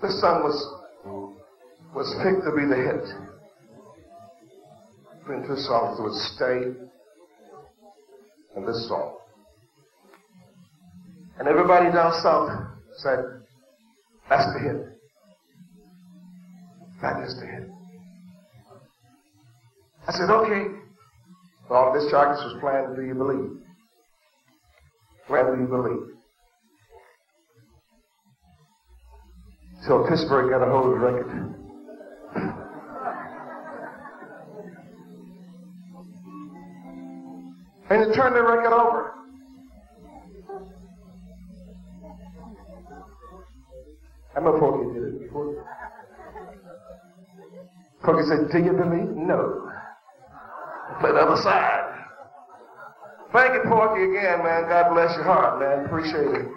This song was was picked to be the hit. Between two songs, it would stay and this song. And everybody down south said, that's the hit. That is the hit. I said, okay. Well, this charges was planned, do you believe? When do you believe? So Pittsburgh got a hold of the record. And you turn the record over. I'm a Porky did it before. Porky said, Do you believe? No. Play the other side. Thank you, Porky, again, man. God bless your heart, man. Appreciate it.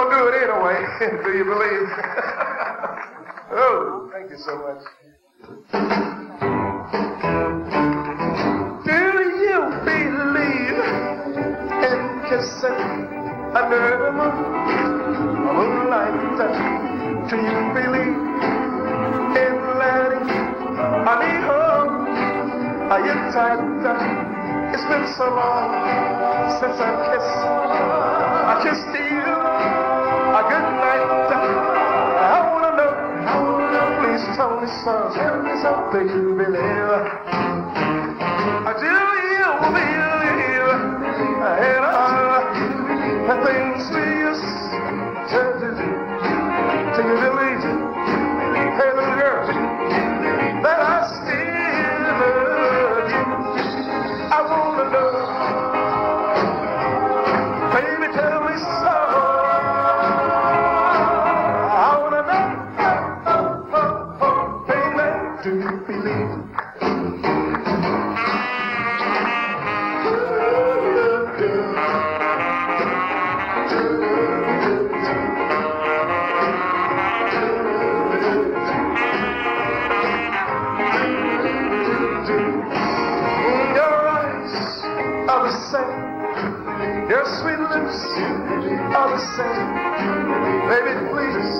Going to do it anyway. do you believe? oh, thank you so much. Do you believe in kissing under the moon, moonlight? Do you believe in letting a needle are you tight? It's been so long since. I kissed so. Tell me so. Do you believe? Do you believe? And all the things do. Do you believe? Hey, little girl, that I still love you. I wanna know. Baby, Do you believe? Your sweet lips are the same. Baby, please,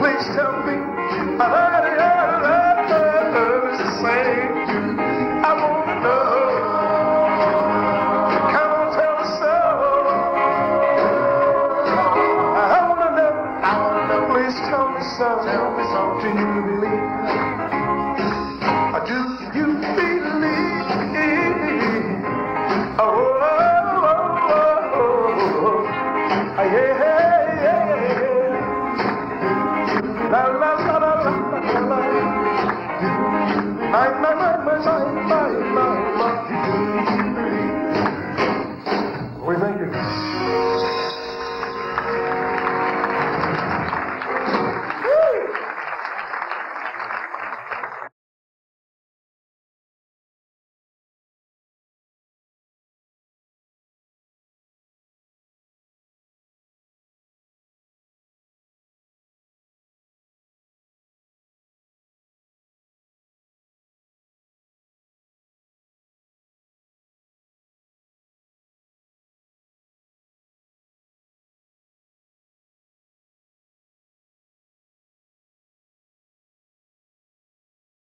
please tell me your so. Tell me so. Do you believe? Do you believe? Oh, oh, oh, oh, oh. Ah, yeah, yeah, yeah. La, la, la, la, la, la, la. My, my, my, my, my, my, my.